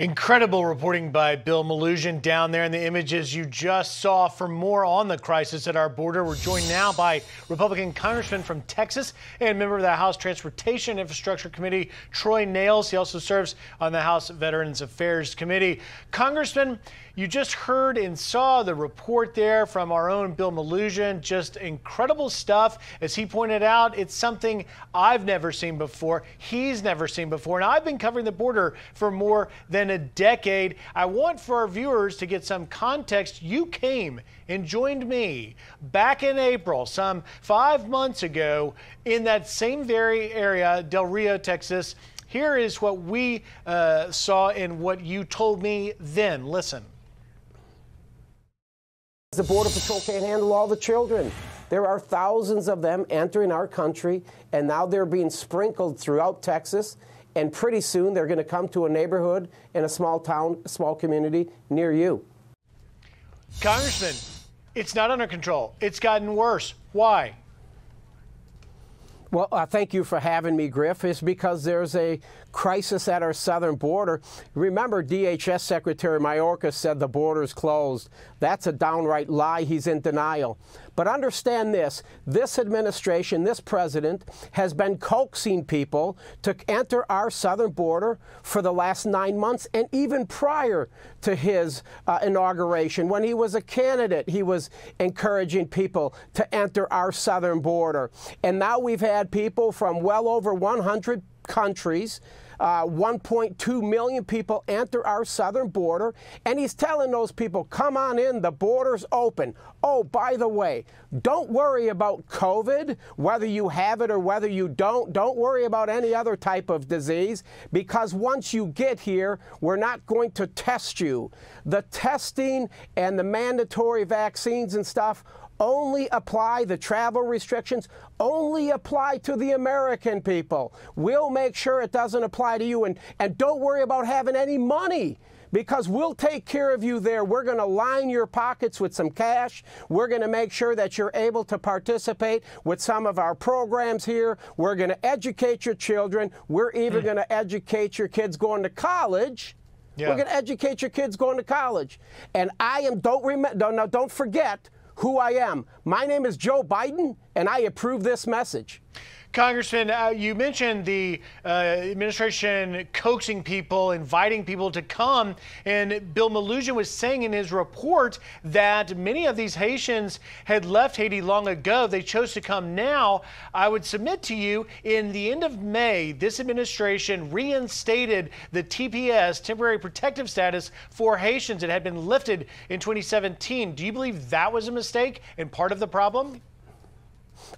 Incredible reporting by Bill Melugin down there in the images you just saw. For more on the crisis at our border, we're joined now by Republican Congressman from Texas and member of the House Transportation Infrastructure Committee, Troy Nehls. He also serves on the House Veterans Affairs Committee. Congressman, you just heard and saw the report there from our own Bill Melugin. Just incredible stuff. As he pointed out, it's something I've never seen before. He's never seen before. And I've been covering the border for more than a decade. I want for our viewers to get some context. You came and joined me back in April, some five months ago, in that same very area, Del Rio, Texas. Here is what we uh, saw and what you told me then. Listen. The Border Patrol can't handle all the children. There are thousands of them entering our country, and now they're being sprinkled throughout Texas. And pretty soon they're going to come to a neighborhood in a small town, small community near you. Congressman, it's not under control. It's gotten worse. Why? Well, uh, thank you for having me, Griff. It's because there's a crisis at our southern border. Remember, DHS Secretary Mayorkas said the border's closed. That's a downright lie. He's in denial. But understand this this administration, this president, has been coaxing people to enter our southern border for the last nine months and even prior to his uh, inauguration. When he was a candidate, he was encouraging people to enter our southern border. And now we've had people from well over 100 countries uh, 1.2 million people enter our southern border, and he's telling those people, come on in, the border's open. Oh, by the way, don't worry about COVID, whether you have it or whether you don't. Don't worry about any other type of disease, because once you get here, we're not going to test you. The testing and the mandatory vaccines and stuff only apply, the travel restrictions only apply to the American people. We'll make sure it doesn't apply to you. And, and don't worry about having any money because we'll take care of you there. We're going to line your pockets with some cash. We're going to make sure that you're able to participate with some of our programs here. We're going to educate your children. We're even mm. going to educate your kids going to college. Yeah. We're going to educate your kids going to college. And I am, don't remember, don't, don't forget, who I am. My name is Joe Biden, and I approve this message. Congressman, uh, you mentioned the uh, administration coaxing people, inviting people to come, and Bill Melugin was saying in his report that many of these Haitians had left Haiti long ago. They chose to come now. I would submit to you, in the end of May, this administration reinstated the TPS, temporary protective status, for Haitians. It had been lifted in 2017. Do you believe that was a mistake and part of the problem?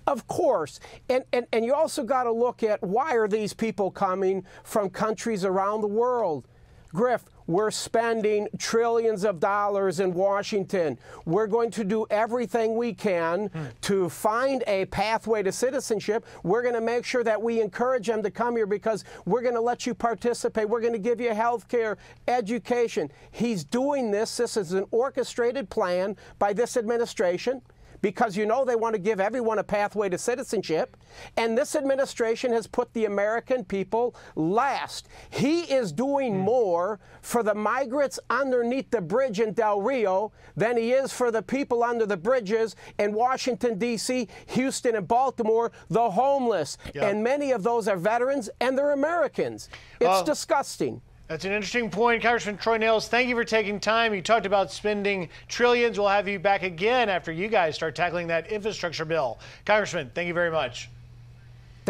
Of course. And, and, and you also got to look at why are these people coming from countries around the world? Griff, we're spending trillions of dollars in Washington. We're going to do everything we can hmm. to find a pathway to citizenship. We're going to make sure that we encourage them to come here because we're going to let you participate. We're going to give you health care, education. He's doing this. This is an orchestrated plan by this administration because you know they want to give everyone a pathway to citizenship. And this administration has put the American people last. He is doing mm. more for the migrants underneath the bridge in Del Rio than he is for the people under the bridges in Washington, D.C., Houston, and Baltimore, the homeless. Yep. And many of those are veterans and they're Americans. It's disgusting. That's an interesting point. Congressman Troy Nehls, thank you for taking time. You talked about spending trillions. We'll have you back again after you guys start tackling that infrastructure bill. Congressman, thank you very much.